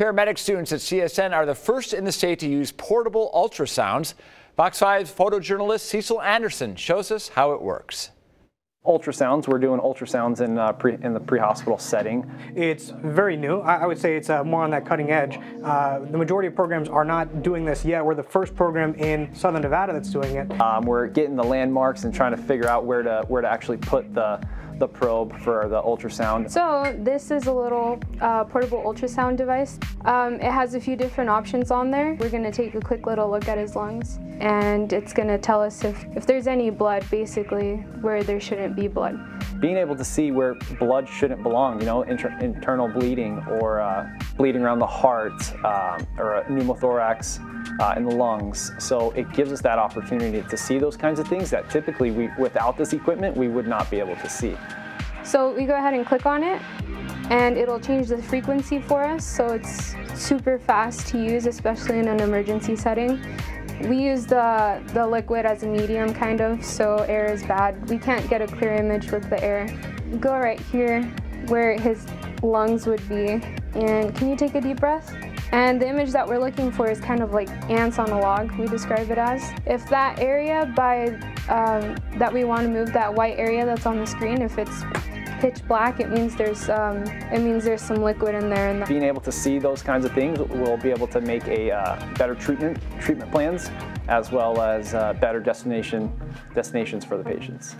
Paramedic students at CSN are the first in the state to use portable ultrasounds. Fox 5 photojournalist Cecil Anderson shows us how it works ultrasounds. We're doing ultrasounds in, uh, pre, in the pre-hospital setting. It's very new. I, I would say it's uh, more on that cutting edge. Uh, the majority of programs are not doing this yet. We're the first program in Southern Nevada that's doing it. Um, we're getting the landmarks and trying to figure out where to where to actually put the the probe for the ultrasound. So this is a little uh, portable ultrasound device. Um, it has a few different options on there. We're going to take a quick little look at his lungs and it's going to tell us if, if there's any blood basically where there shouldn't be blood. Being able to see where blood shouldn't belong, you know, inter internal bleeding or uh, bleeding around the heart um, or a pneumothorax uh, in the lungs. So it gives us that opportunity to see those kinds of things that typically we, without this equipment, we would not be able to see. So we go ahead and click on it and it'll change the frequency for us so it's super fast to use, especially in an emergency setting. We use the, the liquid as a medium kind of, so air is bad. We can't get a clear image with the air. Go right here where his lungs would be and can you take a deep breath? And the image that we're looking for is kind of like ants on a log, we describe it as. If that area by um, that we want to move, that white area that's on the screen, if it's pitch black, it means there's um, it means there's some liquid in there. And Being able to see those kinds of things, we'll be able to make a uh, better treatment treatment plans, as well as uh, better destination destinations for the patients.